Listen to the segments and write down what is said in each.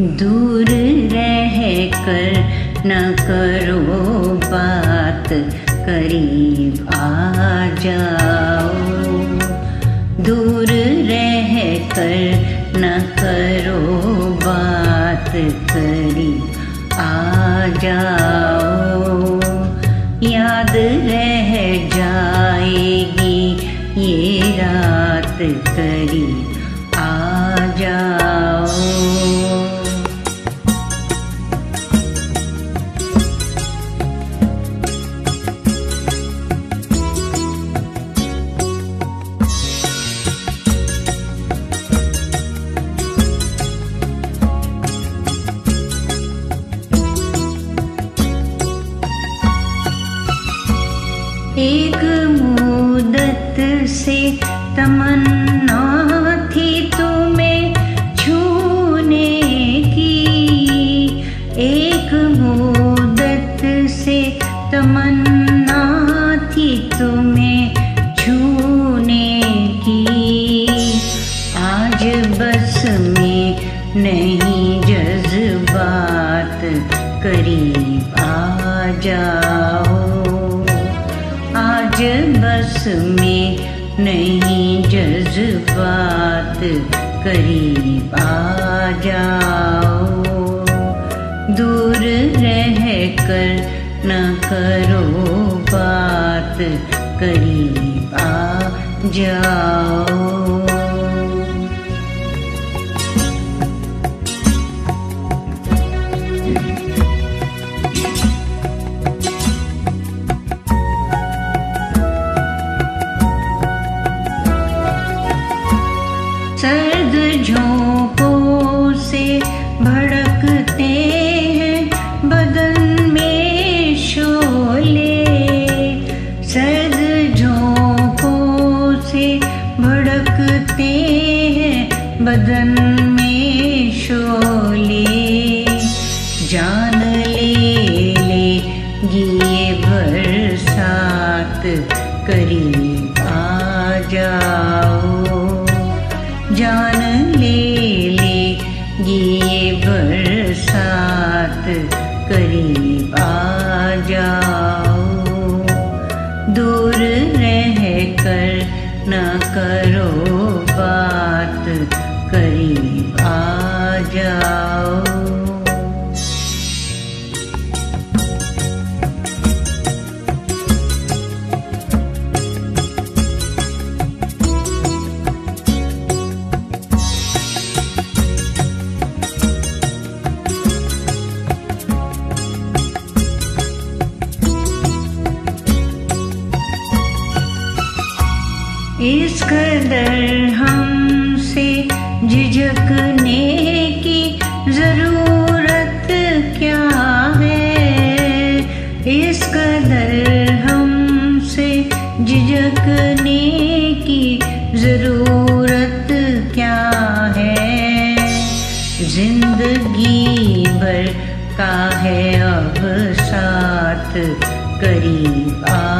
दूर रह कर न करो बात, करीब आ जाओ। दूर रह कर न करो बात, करीब आ जाओ। याद रह जाएगी ये रात, करीब आ जाओ। एक मुदत से तमन्ना नहीं जज्बात करीब आ जाओ। दूर रह कर न करो बात करीब आ जाओ। बदन में शोले जान ले ले गिए बरसात करीब आ जाओ। जान ले ले दूर रह कर न करो इस कदर हमसे झिझकने की ज़रूरत क्या है? इस कदर हमसे झिझकने की ज़रूरत क्या है? ज़िंदगी भर का है अब साथ करीब आ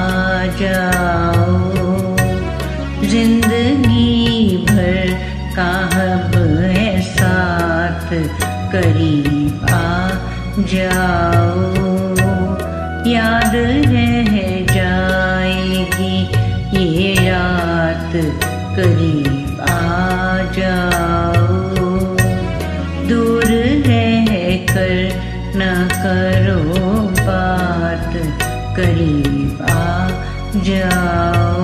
भर का हब है साथ, करीब आ जाओ। याद रह जाएगी ये रात, करीब आ जाओ। दूर रह कर न करो बात, करीब आ जाओ।